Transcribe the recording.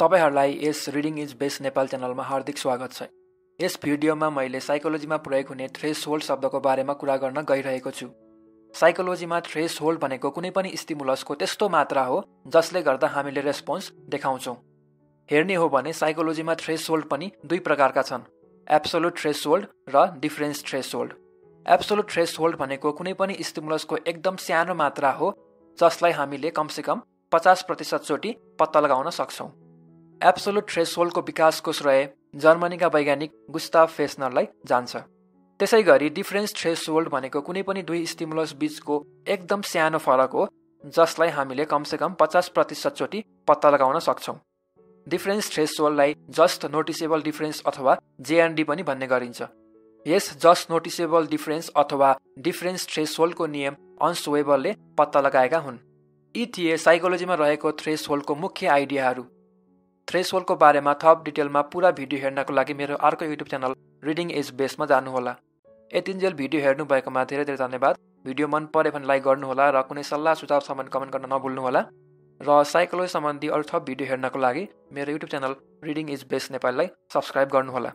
तपाईँहरूलाई यस reading is best Nepal च्यानलमा हार्दिक स्वागत छ। यस भिडियोमा मैले साइकोलोजीमा प्रयोग हुने थ्रेस होल्ड शब्दको बारेमा कुरा गर्न गइरहेको छु। साइकोलोजीमा थ्रेस होल्ड भनेको कुनै पनि स्टिमुलसको त्यस्तो मात्रा हो जसले गर्दा हामीले रेस्पोन्स देखाउँछौँ। हेर्ने हो भने साइकोलोजीमा थ्रेस होल्ड पनि दुई प्रकारका छन्। एप्सोलुट थ्रेस होल्ड र difference threshold absolute threshold भनेको कुनै पनि स्टिमुलसको एकदम सानो मात्रा हो जसलाई हामीले कमसेकम पचास प्रतिशतचोटि पत्ता लगाउन सक्छौँ। एप्सोलुट थ्रेसहोल्डको विकासको श्रेय जर्मनीका वैज्ञानिक गुस्ताव फेस्नरलाई जान्छ। त्यसै गरी डिफरेन्स थ्रेसहोल्ड भनेको कुनै पनि दुई स्टिमुलस बिचको एकदम सानो फरक हो जसलाई हामीले कमसेकम पचास प्रतिशतचोटि पत्ता लगाउन सक्छौँ। डिफरेन्स थ्रेसहोल्डलाई जस्ट नोटिसेबल डिफरेन्स अथवा जेएनडी पनि भन्ने गरिन्छ। यस जस्ट नोटिसेबल डिफरेन्स अथवा डिफरेन्स थ्रेसहोल्डको नियम अन्स पत्ता लगाएका हुन्। यी थिए साइकोलोजीमा रहेको थ्रेसहोल्डको मुख्य आइडियाहरू। थ्रेसहोल्डको बारेमा थप डिटेलमा पुरा भिडियो हेर्नको लागि मेरो अर्को युट्युब च्यानल रिडिङ एज बेसमा जानुहोला। यतिन्जेल भिडियो हेर्नुभएकोमा धेरै धेरै धन्यवाद। भिडियो मन पऱ्यो भने लाइक गर्नुहोला र कुनै सल्लाह सुझाव सम्बन्ध कमेन्ट गर्न नभुल्नुहोला। र साइकोलोजी सम्बन्धी अरू थप भिडियो हेर्नको लागि मेरो YouTube channel reading is best नेपाललाई सब्सक्राइब गर्नुहोला।